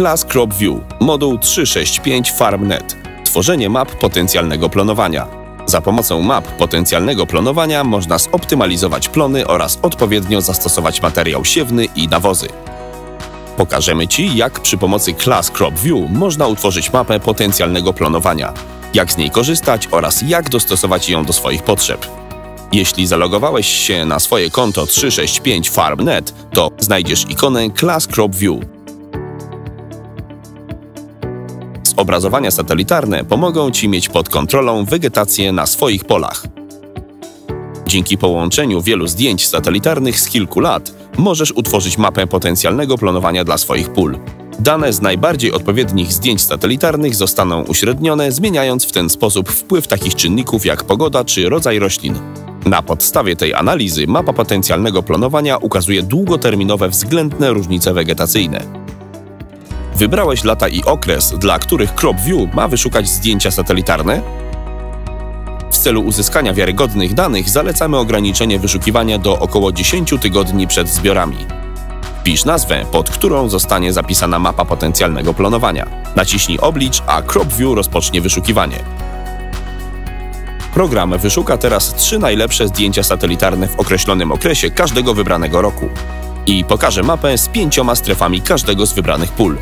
Class Crop View, moduł 365 FarmNet. Tworzenie map potencjalnego planowania. Za pomocą map potencjalnego planowania można zoptymalizować plony oraz odpowiednio zastosować materiał siewny i nawozy. Pokażemy Ci, jak przy pomocy Class Crop View można utworzyć mapę potencjalnego planowania, jak z niej korzystać oraz jak dostosować ją do swoich potrzeb. Jeśli zalogowałeś się na swoje konto 365 FarmNet, to znajdziesz ikonę Class Crop View. Zobrazowania satelitarne pomogą Ci mieć pod kontrolą wegetację na swoich polach. Dzięki połączeniu wielu zdjęć satelitarnych z kilku lat możesz utworzyć mapę potencjalnego planowania dla swoich pól. Dane z najbardziej odpowiednich zdjęć satelitarnych zostaną uśrednione, zmieniając w ten sposób wpływ takich czynników jak pogoda czy rodzaj roślin. Na podstawie tej analizy mapa potencjalnego planowania ukazuje długoterminowe względne różnice wegetacyjne. Wybrałeś lata i okres, dla których CropView ma wyszukać zdjęcia satelitarne? W celu uzyskania wiarygodnych danych zalecamy ograniczenie wyszukiwania do około 10 tygodni przed zbiorami. Pisz nazwę, pod którą zostanie zapisana mapa potencjalnego planowania. Naciśnij oblicz, a CropView rozpocznie wyszukiwanie. Program wyszuka teraz trzy najlepsze zdjęcia satelitarne w określonym okresie każdego wybranego roku i pokaże mapę z pięcioma strefami każdego z wybranych pól.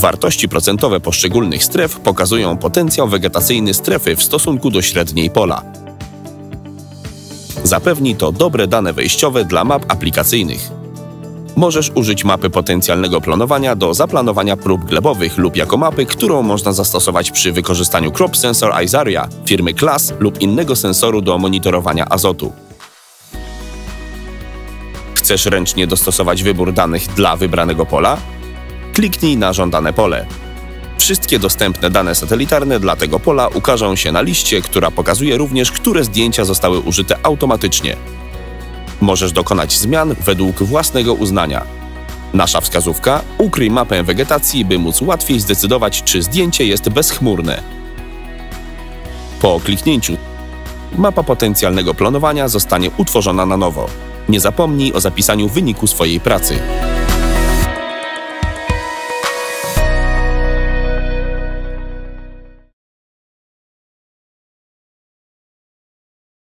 Wartości procentowe poszczególnych stref pokazują potencjał wegetacyjny strefy w stosunku do średniej pola. Zapewni to dobre dane wejściowe dla map aplikacyjnych. Możesz użyć mapy potencjalnego planowania do zaplanowania prób glebowych lub jako mapy, którą można zastosować przy wykorzystaniu Crop Sensor Izaria firmy Class lub innego sensoru do monitorowania azotu. Chcesz ręcznie dostosować wybór danych dla wybranego pola? Kliknij na żądane pole. Wszystkie dostępne dane satelitarne dla tego pola ukażą się na liście, która pokazuje również, które zdjęcia zostały użyte automatycznie. Możesz dokonać zmian według własnego uznania. Nasza wskazówka: ukryj mapę wegetacji, by móc łatwiej zdecydować, czy zdjęcie jest bezchmurne. Po kliknięciu mapa potencjalnego planowania zostanie utworzona na nowo. Nie zapomnij o zapisaniu wyniku swojej pracy.